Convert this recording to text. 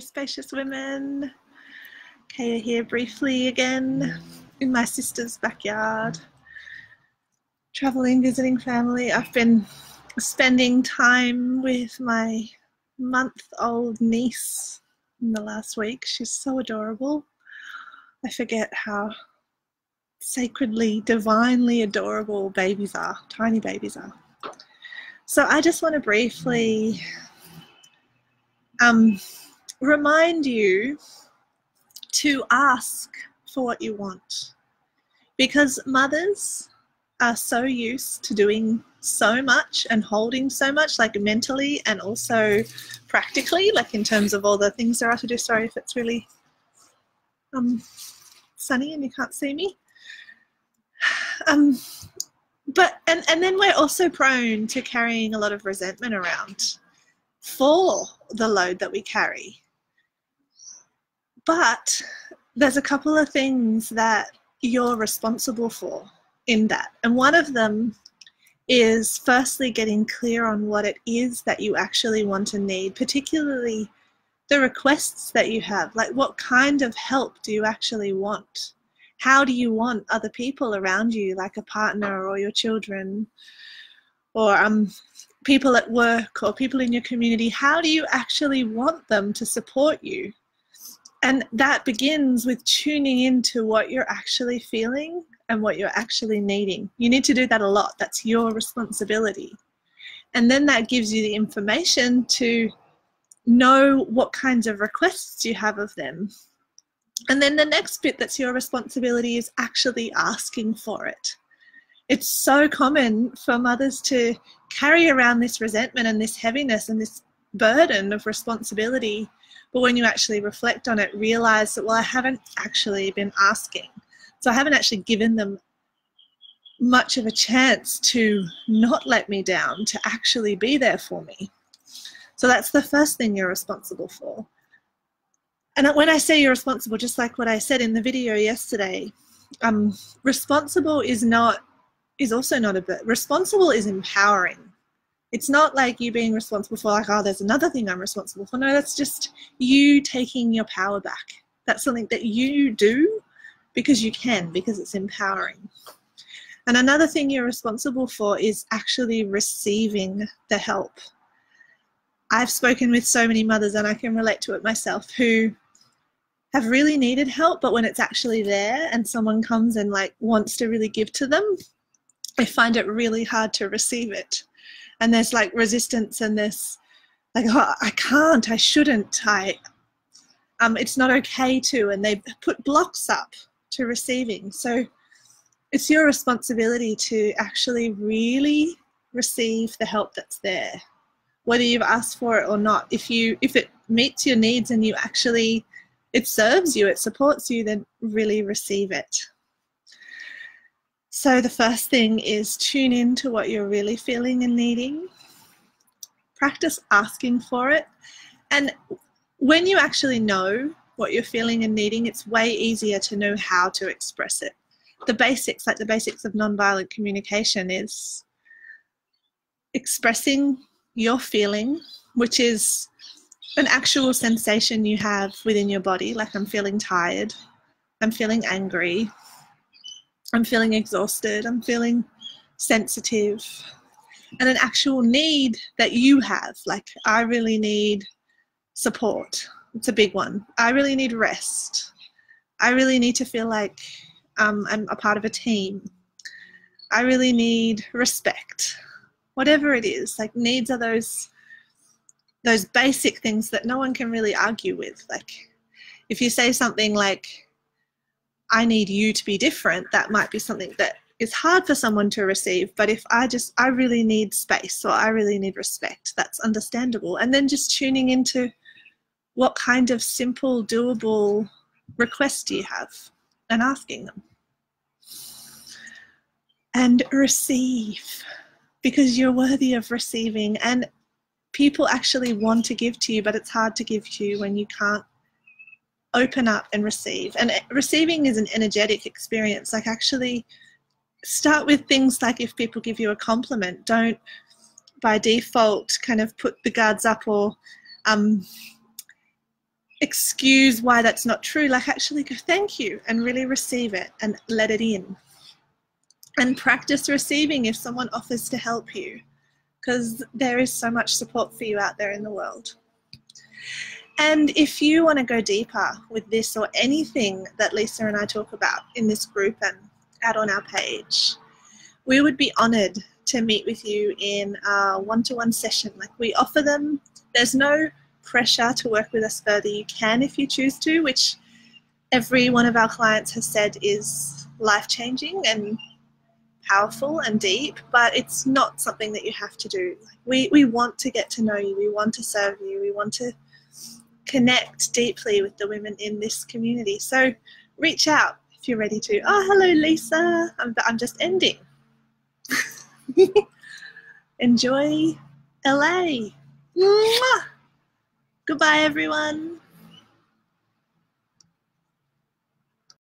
spacious women. Kaya here briefly again in my sister's backyard. Traveling, visiting family. I've been spending time with my month old niece in the last week. She's so adorable. I forget how sacredly, divinely adorable babies are, tiny babies are. So I just want to briefly um, remind you to ask for what you want. Because mothers are so used to doing so much and holding so much, like mentally and also practically, like in terms of all the things there are to do. Sorry if it's really um, sunny and you can't see me. Um, but and and then we're also prone to carrying a lot of resentment around for the load that we carry but there's a couple of things that you're responsible for in that. And one of them is firstly getting clear on what it is that you actually want to need, particularly the requests that you have. Like, what kind of help do you actually want? How do you want other people around you, like a partner or your children, or um, people at work or people in your community? How do you actually want them to support you? And that begins with tuning into what you're actually feeling and what you're actually needing. You need to do that a lot. That's your responsibility. And then that gives you the information to know what kinds of requests you have of them. And then the next bit that's your responsibility is actually asking for it. It's so common for mothers to carry around this resentment and this heaviness and this burden of responsibility but when you actually reflect on it, realize that, well, I haven't actually been asking. So I haven't actually given them much of a chance to not let me down, to actually be there for me. So that's the first thing you're responsible for. And when I say you're responsible, just like what I said in the video yesterday, um, responsible is not is also not a bit. Responsible is empowering it's not like you being responsible for like oh there's another thing i'm responsible for. No that's just you taking your power back. That's something that you do because you can because it's empowering. And another thing you're responsible for is actually receiving the help. I've spoken with so many mothers and i can relate to it myself who have really needed help but when it's actually there and someone comes and like wants to really give to them i find it really hard to receive it and there's like resistance and this like oh, i can't i shouldn't i um it's not okay to and they put blocks up to receiving. So it's your responsibility to actually really receive the help that's there whether you've asked for it or not. If you if it meets your needs and you actually it serves you it supports you then really receive it so the first thing is tune in to what you're really feeling and needing. Practice asking for it. And when you actually know what you're feeling and needing, it's way easier to know how to express it. The basics, like the basics of nonviolent communication, is expressing your feeling, which is an actual sensation you have within your body, like I'm feeling tired, I'm feeling angry, I'm feeling exhausted, I'm feeling sensitive, and an actual need that you have. Like, I really need support. It's a big one. I really need rest. I really need to feel like um, I'm a part of a team. I really need respect. Whatever it is, like needs are those those basic things that no one can really argue with. Like if you say something like I need you to be different, that might be something that is hard for someone to receive. But if I just, I really need space or I really need respect, that's understandable. And then just tuning into what kind of simple, doable request do you have and asking them. And receive because you're worthy of receiving. And people actually want to give to you, but it's hard to give to you when you can't open up and receive. And receiving is an energetic experience. Like, actually, start with things like if people give you a compliment, don't by default kind of put the guards up or um, excuse why that's not true. Like, actually go, thank you, and really receive it and let it in. And practice receiving if someone offers to help you, because there is so much support for you out there in the world. And if you want to go deeper with this or anything that Lisa and I talk about in this group and out on our page, we would be honored to meet with you in a one to one session. Like we offer them, there's no pressure to work with us further. You can if you choose to, which every one of our clients has said is life changing and powerful and deep, but it's not something that you have to do. We, we want to get to know you, we want to serve you, we want to connect deeply with the women in this community. So reach out if you're ready to. Oh, hello, Lisa. I'm, I'm just ending. Enjoy LA. Mwah! Goodbye, everyone.